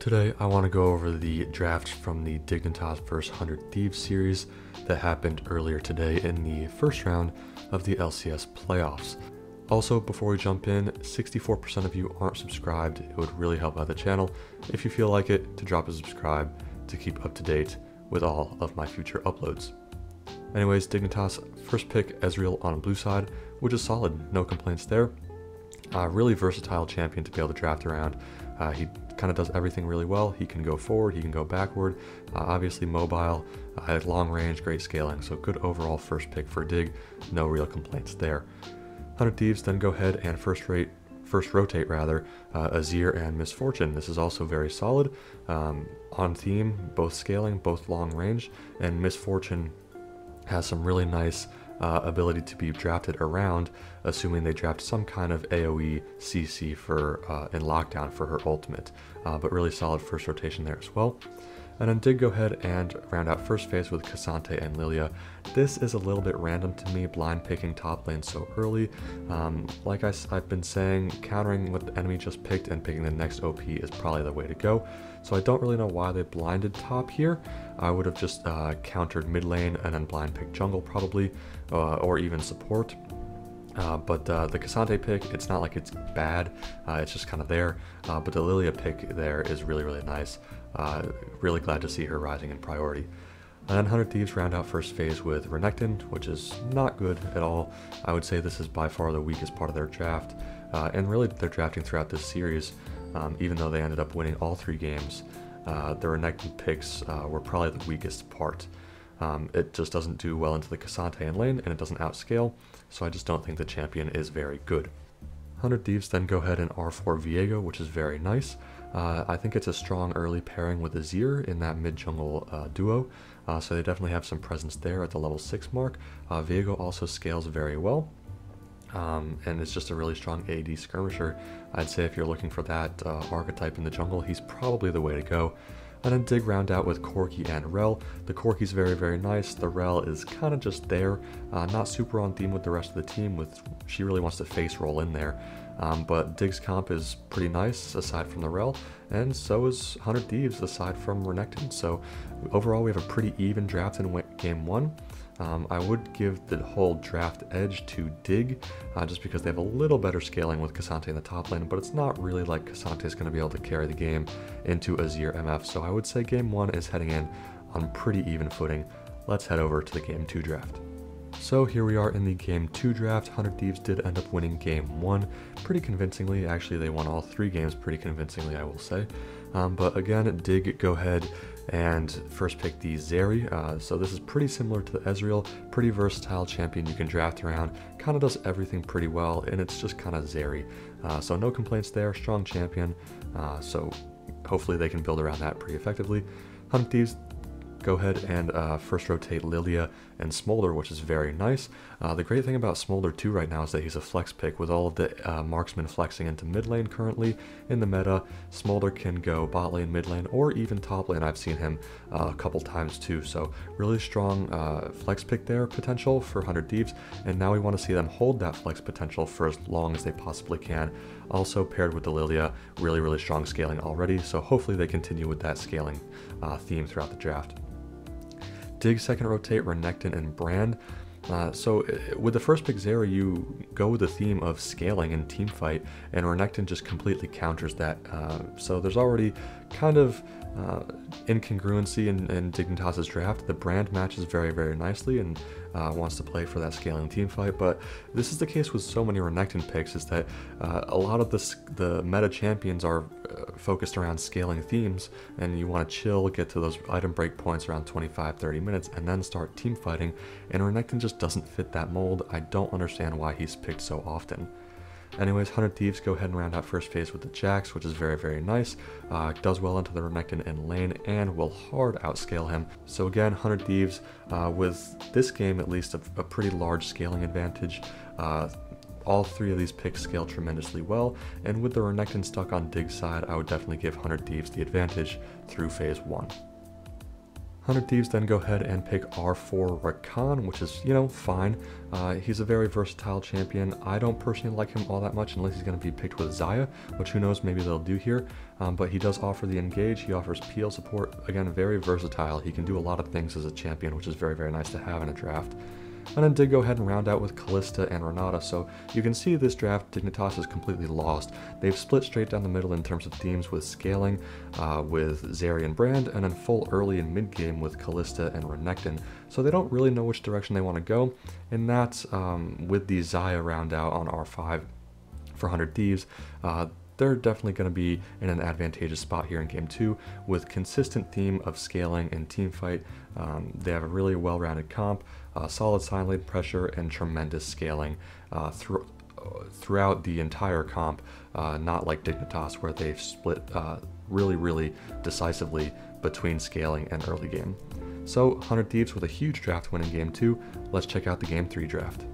Today, I want to go over the draft from the Dignitas vs 100 Thieves series that happened earlier today in the first round of the LCS playoffs. Also, before we jump in, 64% of you aren't subscribed. It would really help out the channel if you feel like it to drop a subscribe to keep up to date with all of my future uploads. Anyways, Dignitas first pick Ezreal on blue side, which is solid, no complaints there. Uh, really versatile champion to be able to draft around. Uh, he kind of does everything really well. He can go forward, he can go backward, uh, obviously mobile, uh, long range, great scaling, so good overall first pick for Dig, no real complaints there. 100 Thieves then go ahead and first rate first rotate rather, uh, Azir and Miss Fortune. This is also very solid, um, on theme, both scaling, both long range, and Miss Fortune has some really nice uh, ability to be drafted around, assuming they draft some kind of AoE CC for uh, in lockdown for her ultimate. Uh, but really solid first rotation there as well. And then Dig go ahead and round out first phase with K'Sante and Lilia. This is a little bit random to me, blind picking top lane so early. Um, like I, have been saying, countering what the enemy just picked and picking the next OP is probably the way to go. So I don't really know why they blinded top here. I would have just uh, countered mid lane and then blind pick jungle probably, uh, or even support. Uh, but uh, the K'Sante pick, it's not like it's bad, uh, it's just kind of there. Uh, but the Lilia pick there is really, really nice. Uh, really glad to see her rising in priority. And then 100 Thieves round out first phase with Renekton, which is not good at all. I would say this is by far the weakest part of their draft, uh, and really their drafting throughout this series, um, even though they ended up winning all three games. Uh, the Renekton picks uh, were probably the weakest part. Um, it just doesn't do well into the K'Sante and lane, and it doesn't outscale, so I just don't think the champion is very good. 100 Thieves then go ahead and R4 Viego, which is very nice. Uh, I think it's a strong early pairing with Azir in that mid-jungle uh, duo, uh, so they definitely have some presence there at the level 6 mark. Uh, Viego also scales very well, um, and it's just a really strong AD skirmisher. I'd say if you're looking for that uh, archetype in the jungle, he's probably the way to go. And then dig round out with Corki and Rell. The Corki's very, very nice. The Rell is kind of just there, uh, not super on theme with the rest of the team. With She really wants to face roll in there. Um, but Dig's comp is pretty nice aside from the Rell, and so is 100 Thieves aside from Renekton. So overall, we have a pretty even draft in game one. Um, I would give the whole draft edge to Dig, uh, just because they have a little better scaling with K'Sante in the top lane, but it's not really like K'Sante is going to be able to carry the game into Azir MF. So I would say game one is heading in on pretty even footing. Let's head over to the game two draft. So here we are in the game 2 draft. 100 Thieves did end up winning game 1 pretty convincingly. Actually, they won all three games pretty convincingly, I will say. Um, but again, Dig go ahead and first pick the Zeri. Uh, so this is pretty similar to the Ezreal, pretty versatile champion you can draft around. Kind of does everything pretty well, and it's just kind of Zeri. Uh, so no complaints there, strong champion. Uh, so hopefully they can build around that pretty effectively. 100 Thieves go ahead and uh, first rotate Lilia and Smolder, which is very nice. Uh, the great thing about Smolder too right now is that he's a flex pick with all of the uh, marksmen flexing into mid lane currently in the meta. Smolder can go bot lane, mid lane, or even top lane. I've seen him uh, a couple times too. So really strong uh, flex pick there potential for 100 Thieves. And now we want to see them hold that flex potential for as long as they possibly can. Also paired with the Lilia, really, really strong scaling already. So hopefully they continue with that scaling uh, theme throughout the draft. Dig second rotate Renekton and Brand. Uh, so uh, with the first pick Zeri, you go with the theme of scaling and team fight, and Renekton just completely counters that. Uh, so there's already kind of uh, incongruency in, in Dignitas's draft. The brand matches very, very nicely and uh, wants to play for that scaling team fight, but this is the case with so many Renekton picks is that uh, a lot of the, the meta champions are focused around scaling themes, and you want to chill, get to those item break points around 25-30 minutes, and then start team fighting, and Renekton just doesn't fit that mold. I don't understand why he's picked so often. Anyways, 100 Thieves go ahead and round out first phase with the Jax, which is very, very nice. Uh, does well into the Renekton in lane and will hard outscale him. So again, 100 Thieves, uh, with this game at least, a, a pretty large scaling advantage. Uh, all three of these picks scale tremendously well, and with the Renekton stuck on Dig's side, I would definitely give 100 Thieves the advantage through phase 1. 100 Thieves then go ahead and pick R4 Rakan, which is, you know, fine. Uh, he's a very versatile champion. I don't personally like him all that much unless he's going to be picked with Xayah, which who knows, maybe they'll do here. Um, but he does offer the engage, he offers peel support. Again, very versatile. He can do a lot of things as a champion, which is very, very nice to have in a draft and then Dig go ahead and round out with Kalista and Renata, so you can see this draft Dignitas is completely lost. They've split straight down the middle in terms of themes with scaling, uh, with Zeri and Brand, and then full early and mid game with Kalista and Renekton, so they don't really know which direction they want to go, and that's um, with the Xayah round out on R5 for 100 Thieves. Uh, they're definitely going to be in an advantageous spot here in game two with consistent theme of scaling and team fight. Um, they have a really well-rounded comp, uh, solid side lane pressure, and tremendous scaling uh, through, uh, throughout the entire comp, uh, not like Dignitas where they've split uh, really, really decisively between scaling and early game. So 100 Thieves with a huge draft win in game 2, let's check out the game 3 draft.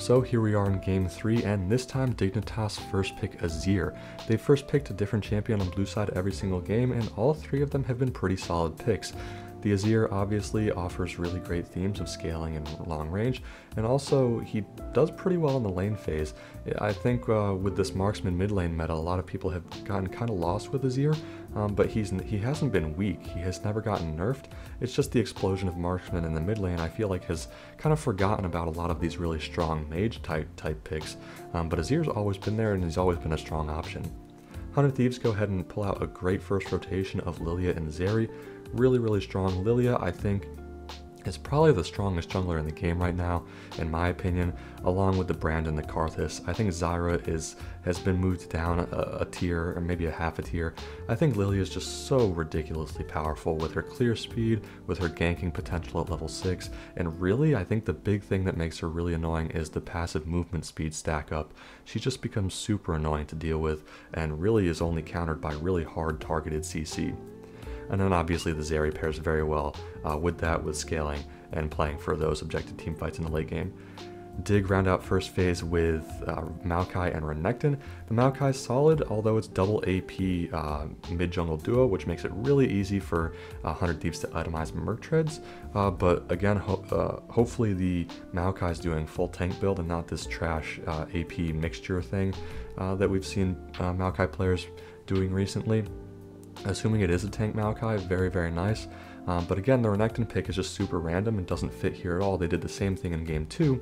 So here we are in game 3 and this time Dignitas first pick Azir. They first picked a different champion on blue side every single game and all three of them have been pretty solid picks. The Azir obviously offers really great themes of scaling and long range, and also he does pretty well in the lane phase. I think uh, with this marksman mid lane meta, a lot of people have gotten kind of lost with Azir, um, but he's he hasn't been weak. He has never gotten nerfed. It's just the explosion of marksman in the mid lane. I feel like has kind of forgotten about a lot of these really strong mage type type picks. Um, but Azir's always been there, and he's always been a strong option. 100 Thieves go ahead and pull out a great first rotation of Lilia and Zeri, really, really strong. Lilia, I think, is probably the strongest jungler in the game right now, in my opinion, along with the Brand and the Karthus. I think Zyra is has been moved down a, a, tier, or maybe a half a tier. I think Lily is just so ridiculously powerful with her clear speed, with her ganking potential at level 6, and really, I think the big thing that makes her really annoying is the passive movement speed stack up. She just becomes super annoying to deal with, and really is only countered by really hard targeted CC. And then obviously the Zeri pairs very well uh, with that, with scaling and playing for those objective team fights in the late game. Dig round out first phase with uh, Maokai and Renekton. The Maokai is solid, although it's double AP uh, mid-jungle duo, which makes it really easy for uh, 100 Thieves to itemize Merc Treads. Uh, but again, ho uh, hopefully the Maokai is doing full tank build and not this trash uh, AP mixture thing that we've seen Maokai players doing recently. Assuming it is a tank Maokai, very, very nice. Um, but again, the Renekton pick is just super random and doesn't fit here at all. They did the same thing in game two,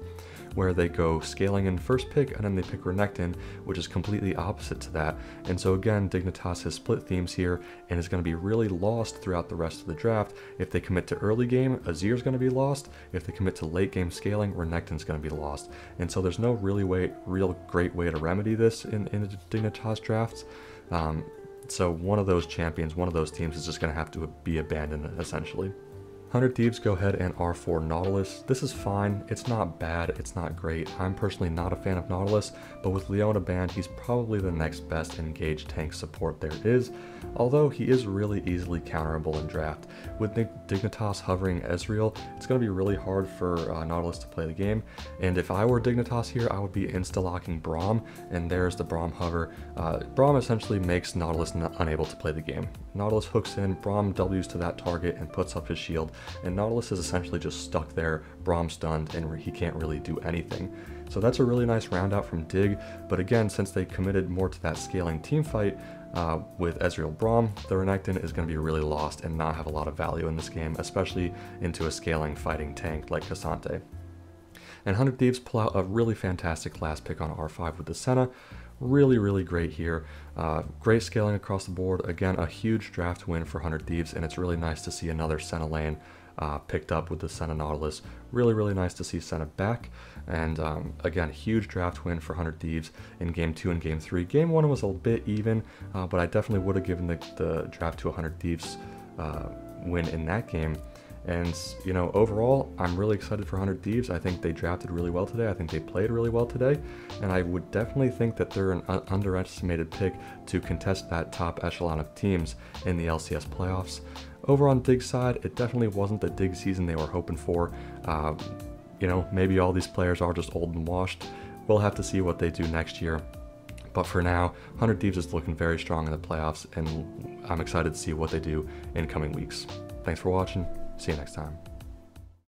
where they go scaling in first pick and then they pick Renekton, which is completely opposite to that. And so again, Dignitas has split themes here and is going to be really lost throughout the rest of the draft. If they commit to early game, Azir is going to be lost. If they commit to late game scaling, Renekton's going to be lost. And so there's no really way, real great way to remedy this in, in the Dignitas drafts. Um, so one of those champions, one of those teams is just going to have to be abandoned essentially. 100 Thieves go ahead and R4 Nautilus. This is fine, it's not bad, it's not great. I'm personally not a fan of Nautilus, but with Leona banned, he's probably the next best engaged tank support there is, although he is really easily counterable in draft. With Dignitas hovering Ezreal, it's going to be really hard for uh, Nautilus to play the game, and if I were Dignitas here, I would be insta-locking Braum, and there's the Braum hover. Uh, Braum essentially makes Nautilus unable to play the game. Nautilus hooks in, Braum W's to that target and puts up his shield, and Nautilus is essentially just stuck there, Braum stunned, and he can't really do anything. So that's a really nice round out from Dig, but again, since they committed more to that scaling team fight, uh, with Ezreal Braum, the Renekton is going to be really lost and not have a lot of value in this game, especially into a scaling fighting tank like K'Sante. And 100 Thieves pull out a really fantastic last pick on R5 with the Senna, really, really great here. Uh, great scaling across the board. Again, a huge draft win for 100 Thieves, and it's really nice to see another Senna lane uh, picked up with the Senna Nautilus. Really, really nice to see Senna back. And um, again, huge draft win for 100 Thieves in game two and game three. Game one was a bit even, uh, but I definitely would have given the, the, draft to 100 Thieves uh, win in that game. And, you know, overall, I'm really excited for 100 Thieves. I think they drafted really well today. I think they played really well today. And I would definitely think that they're an underestimated pick to contest that top echelon of teams in the LCS playoffs. Over on Dig's side, it definitely wasn't the Dig season they were hoping for. Uh, you know, maybe all these players are just old and washed. We'll have to see what they do next year. But for now, 100 Thieves is looking very strong in the playoffs, and I'm excited to see what they do in coming weeks. Thanks for watching. See you next time.